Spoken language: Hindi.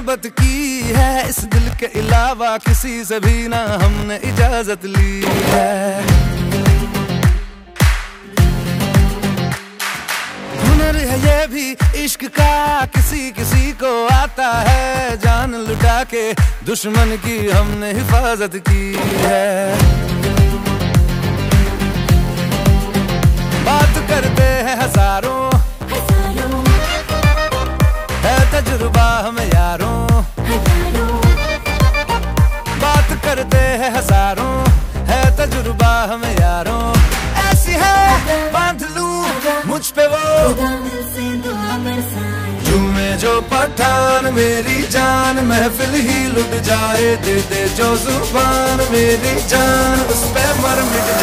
हिफाजत की है, इस दिल के अलावा किसी से भी ना हमने इजाज़त ली है। हुनर है ये भी, इश्क का किसी किसी को आता है। जान लुटा के दुश्मन की हमने हिफाजत की है। बात करते हैं हज़ारों हमें यारों। बात करते हैं हज़ारों। है तजुर्बा हमें यारों। ऐसी है, बाँध लू, मुझ पे वो। झूमे जो पठान, मेरी जान, महफिल ही लुट जाए, दे दे जो ज़ुबान, मेरी जान, उस पे मर मिट